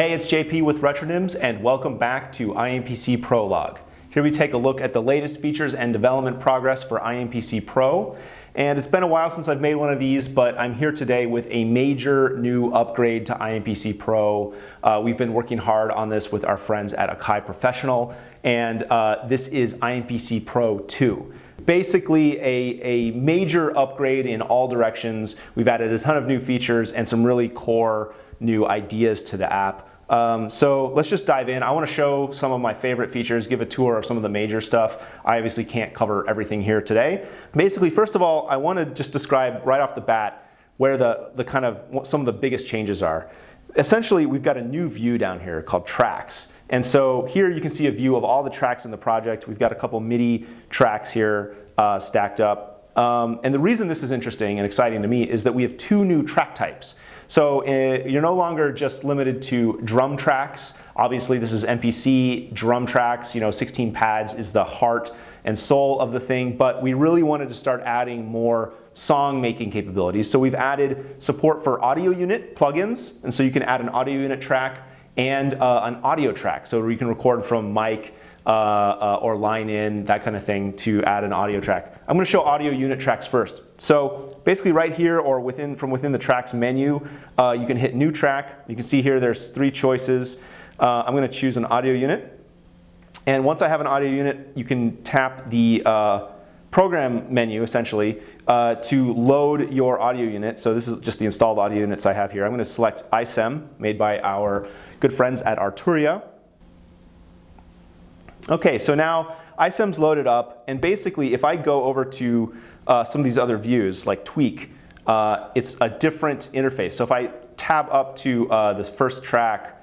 Hey, it's JP with Retronyms and welcome back to IMPC Pro Log. Here we take a look at the latest features and development progress for IMPC Pro. And it's been a while since I've made one of these, but I'm here today with a major new upgrade to IMPC Pro. Uh, we've been working hard on this with our friends at Akai Professional, and uh, this is IMPC Pro 2 basically a, a major upgrade in all directions. We've added a ton of new features and some really core new ideas to the app. Um, so let's just dive in. I want to show some of my favorite features, give a tour of some of the major stuff. I obviously can't cover everything here today. Basically, first of all, I want to just describe right off the bat where the, the kind of some of the biggest changes are. Essentially, we've got a new view down here called tracks. And so here you can see a view of all the tracks in the project. We've got a couple MIDI tracks here uh, stacked up. Um, and the reason this is interesting and exciting to me is that we have two new track types. So uh, you're no longer just limited to drum tracks. Obviously this is MPC, drum tracks, you know, 16 pads is the heart and soul of the thing, but we really wanted to start adding more song making capabilities. So we've added support for audio unit plugins, and so you can add an audio unit track and uh, an audio track. So you can record from mic uh, uh, or line in, that kind of thing, to add an audio track. I'm going to show audio unit tracks first. So basically right here or within from within the tracks menu, uh, you can hit new track. You can see here there's three choices. Uh, I'm going to choose an audio unit. And once I have an audio unit, you can tap the uh, program menu essentially uh, to load your audio unit. So this is just the installed audio units I have here. I'm going to select iSem made by our good friends at Arturia. Okay, so now iSem's loaded up, and basically if I go over to uh, some of these other views, like Tweak, uh, it's a different interface. So if I tab up to uh, this first track,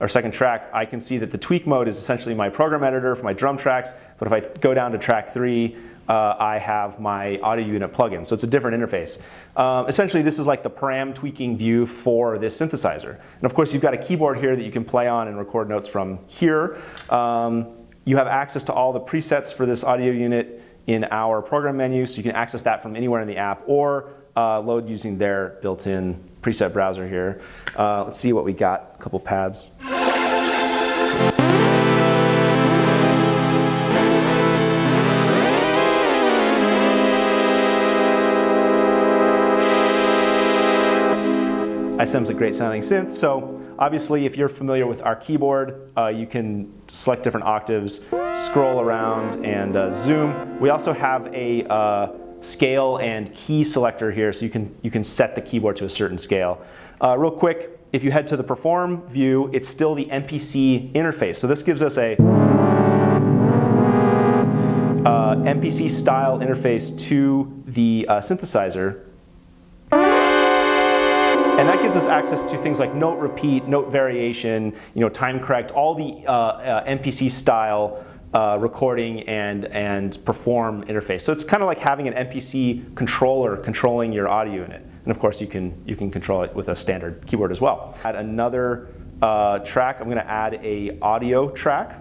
or second track, I can see that the tweak mode is essentially my program editor for my drum tracks, but if I go down to track three, uh, I have my audio unit plugin. So it's a different interface. Um, essentially, this is like the param tweaking view for this synthesizer. And of course, you've got a keyboard here that you can play on and record notes from here. Um, you have access to all the presets for this audio unit in our program menu, so you can access that from anywhere in the app or uh, load using their built-in preset browser here. Uh, let's see what we got, a couple pads. iSem's a great sounding synth, so obviously if you're familiar with our keyboard, uh, you can select different octaves, scroll around, and uh, zoom. We also have a uh, scale and key selector here, so you can, you can set the keyboard to a certain scale. Uh, real quick, if you head to the perform view, it's still the MPC interface. So this gives us a uh, MPC style interface to the uh, synthesizer and that gives us access to things like note repeat, note variation, you know, time correct, all the uh, uh, MPC style uh, recording and, and perform interface. So it's kind of like having an MPC controller controlling your audio unit. And of course, you can, you can control it with a standard keyboard as well. Add another uh, track. I'm going to add a audio track.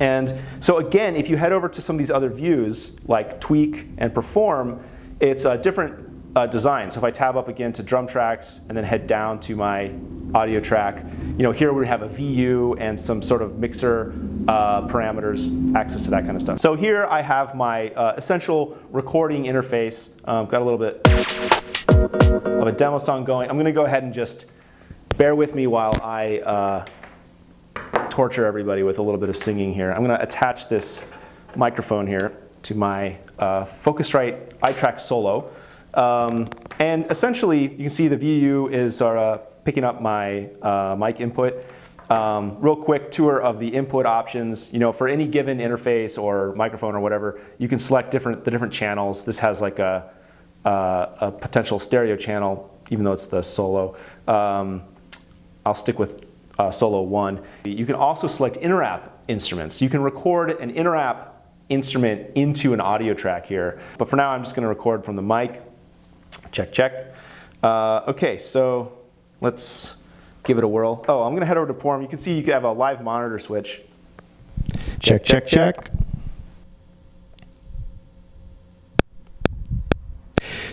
And so again, if you head over to some of these other views, like Tweak and Perform, it's a different uh, design. So if I tab up again to drum tracks and then head down to my audio track, you know, here we have a VU and some sort of mixer uh, parameters, access to that kind of stuff. So here I have my uh, essential recording interface. Um, got a little bit of a demo song going. I'm going to go ahead and just bear with me while I uh, torture everybody with a little bit of singing here. I'm going to attach this microphone here to my uh, Focusrite iTrack Solo. Um, and essentially, you can see the VU is uh, picking up my uh, mic input. Um, real quick tour of the input options. You know, for any given interface or microphone or whatever, you can select different the different channels. This has like a, uh, a potential stereo channel, even though it's the solo. Um, I'll stick with uh, solo one. You can also select interapp instruments. You can record an interapp instrument into an audio track here. But for now, I'm just going to record from the mic. Check, check. Uh, okay, so let's give it a whirl. Oh, I'm gonna head over to Perform. You can see you can have a live monitor switch. Check, check, check.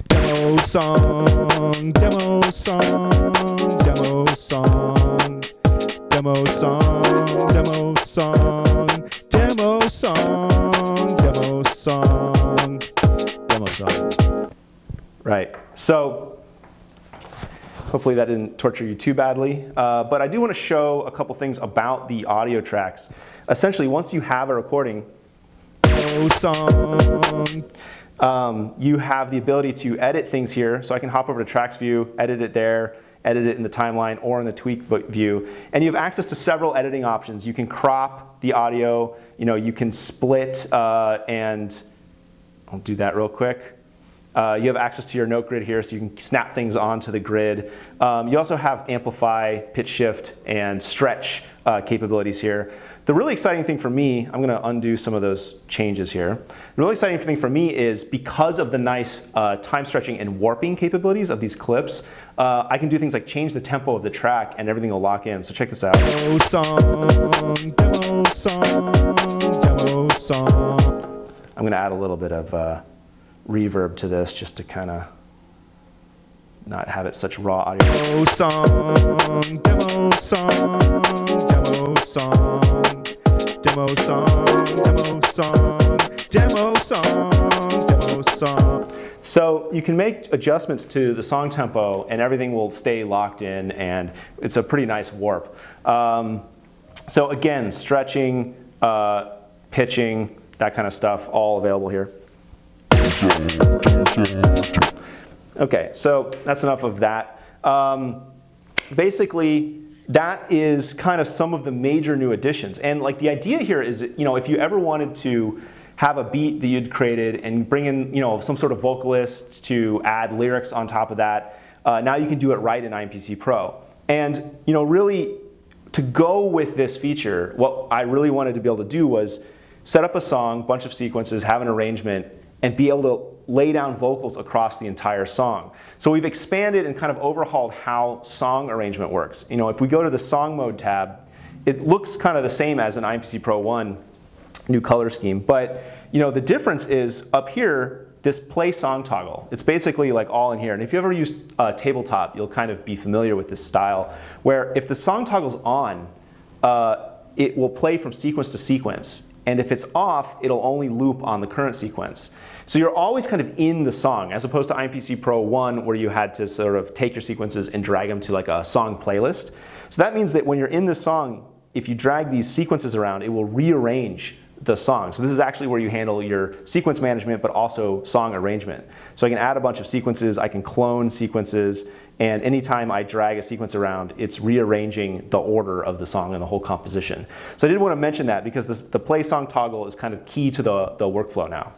Demo song, demo song, demo song. Demo song, demo song, demo song, demo song, So hopefully that didn't torture you too badly. Uh, but I do want to show a couple things about the audio tracks. Essentially, once you have a recording, um, you have the ability to edit things here. So I can hop over to tracks view, edit it there, edit it in the timeline or in the tweak view. And you have access to several editing options. You can crop the audio, you know, you can split uh, and I'll do that real quick. Uh, you have access to your note grid here, so you can snap things onto the grid. Um, you also have amplify, pitch shift, and stretch uh, capabilities here. The really exciting thing for me, I'm going to undo some of those changes here. The really exciting thing for me is because of the nice uh, time stretching and warping capabilities of these clips, uh, I can do things like change the tempo of the track and everything will lock in. So check this out. Demo song, demo song, demo song. I'm going to add a little bit of uh, reverb to this just to kind of not have it such raw audio. Demo song, demo song, demo song, demo song, demo song, demo song, demo song. So you can make adjustments to the song tempo and everything will stay locked in and it's a pretty nice warp. Um, so again, stretching, uh, pitching, that kind of stuff, all available here. Okay, so that's enough of that. Um, basically, that is kind of some of the major new additions. And like the idea here is, you know, if you ever wanted to have a beat that you'd created and bring in, you know, some sort of vocalist to add lyrics on top of that, uh, now you can do it right in IMPC Pro. And, you know, really to go with this feature, what I really wanted to be able to do was set up a song, bunch of sequences, have an arrangement, and be able to lay down vocals across the entire song. So we've expanded and kind of overhauled how song arrangement works. You know, if we go to the song mode tab, it looks kind of the same as an IMPC Pro 1 new color scheme, but you know, the difference is up here, this play song toggle. It's basically like all in here. And if you ever used uh, tabletop, you'll kind of be familiar with this style, where if the song toggle's on, uh, it will play from sequence to sequence. And if it's off, it'll only loop on the current sequence. So you're always kind of in the song, as opposed to IMPC Pro 1, where you had to sort of take your sequences and drag them to like a song playlist. So that means that when you're in the song, if you drag these sequences around, it will rearrange the song. So this is actually where you handle your sequence management, but also song arrangement. So I can add a bunch of sequences, I can clone sequences, and anytime I drag a sequence around, it's rearranging the order of the song and the whole composition. So I did want to mention that because this, the play song toggle is kind of key to the, the workflow now.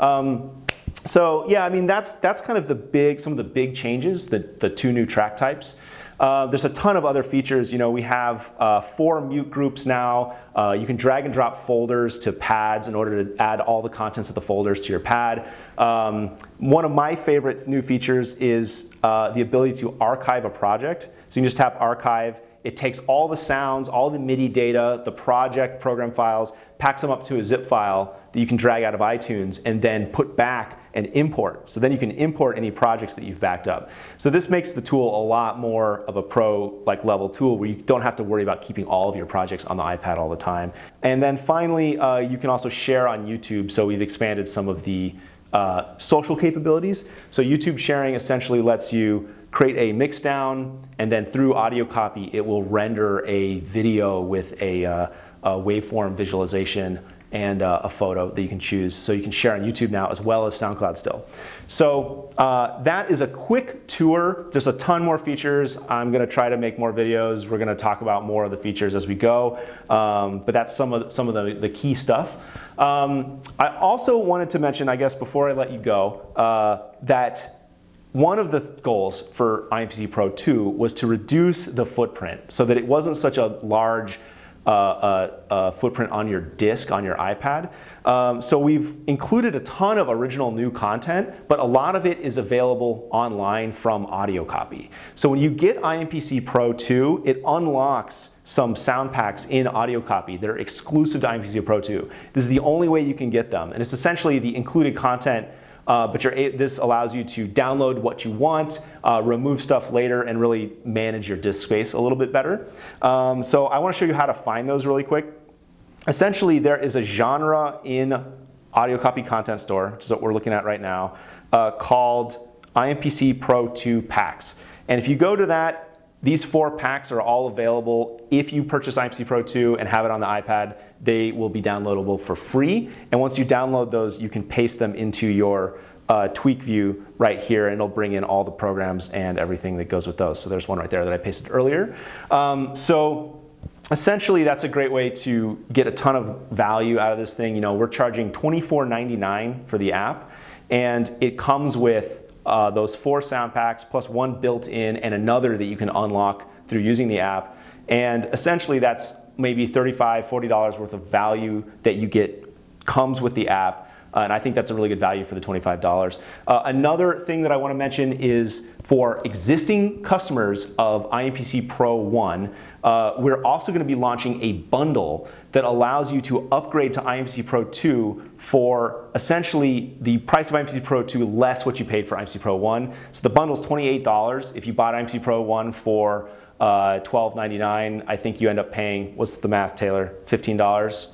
Um, so yeah, I mean that's that's kind of the big some of the big changes, the the two new track types. Uh, there's a ton of other features. You know, we have uh, four mute groups now. Uh, you can drag and drop folders to pads in order to add all the contents of the folders to your pad. Um, one of my favorite new features is uh, the ability to archive a project. So you can just tap archive. It takes all the sounds, all the MIDI data, the project program files, packs them up to a zip file that you can drag out of iTunes and then put back and import. So then you can import any projects that you've backed up. So this makes the tool a lot more of a pro like level tool where you don't have to worry about keeping all of your projects on the iPad all the time. And then finally, uh, you can also share on YouTube. So we've expanded some of the uh, social capabilities. So YouTube sharing essentially lets you create a mixdown and then through AudioCopy it will render a video with a, uh, a waveform visualization and uh, a photo that you can choose. So you can share on YouTube now as well as SoundCloud still. So uh, that is a quick tour. There's a ton more features. I'm gonna try to make more videos. We're gonna talk about more of the features as we go. Um, but that's some of, some of the, the key stuff. Um, I also wanted to mention, I guess before I let you go, uh, that one of the goals for IMPC Pro 2 was to reduce the footprint so that it wasn't such a large uh, uh, uh, footprint on your disk on your iPad. Um, so we've included a ton of original new content, but a lot of it is available online from AudioCopy. So when you get IMPC Pro 2, it unlocks some sound packs in AudioCopy that are exclusive to IMPC Pro 2. This is the only way you can get them, and it's essentially the included content Uh, but this allows you to download what you want, uh, remove stuff later, and really manage your disk space a little bit better. Um, so I want to show you how to find those really quick. Essentially, there is a genre in AudioCopy Content Store, which is what we're looking at right now, uh, called IMPC Pro 2 packs. And if you go to that, these four packs are all available. If you purchase IMPC Pro 2 and have it on the iPad, they will be downloadable for free. And once you download those, you can paste them into your uh, tweak view right here and it'll bring in all the programs and everything that goes with those. So there's one right there that I pasted earlier. Um, so essentially that's a great way to get a ton of value out of this thing. You know, we're charging $24.99 for the app and it comes with uh, those four sound packs plus one built in and another that you can unlock through using the app. And essentially that's maybe $35, $40 worth of value that you get comes with the app. Uh, and I think that's a really good value for the $25. Uh, another thing that I want to mention is for existing customers of IMPC Pro 1, uh, we're also going to be launching a bundle that allows you to upgrade to IMPC Pro 2 for essentially the price of IMPC Pro 2 less what you paid for IMPC Pro 1. So the bundle is $28 if you bought IMPC Pro 1 for uh, $12.99. I think you end up paying, what's the math, Taylor? $15?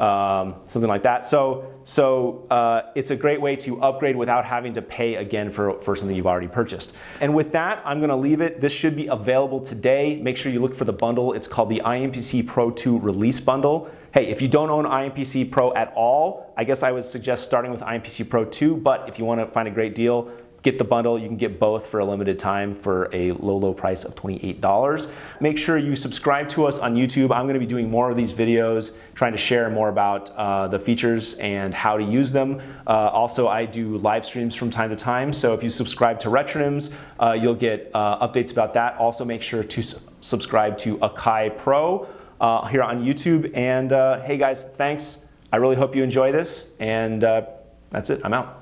Um, something like that. So, so uh, it's a great way to upgrade without having to pay again for, for something you've already purchased. And with that, I'm gonna leave it. This should be available today. Make sure you look for the bundle. It's called the IMPC Pro 2 Release Bundle. Hey, if you don't own IMPC Pro at all, I guess I would suggest starting with IMPC Pro 2, but if you wanna find a great deal, get the bundle. You can get both for a limited time for a low, low price of $28. Make sure you subscribe to us on YouTube. I'm gonna be doing more of these videos, trying to share more about uh, the features and how to use them. Uh, also, I do live streams from time to time. So if you subscribe to Retronyms, uh, you'll get uh, updates about that. Also, make sure to subscribe to Akai Pro uh, here on YouTube. And uh, hey guys, thanks. I really hope you enjoy this. And that's it, I'm out.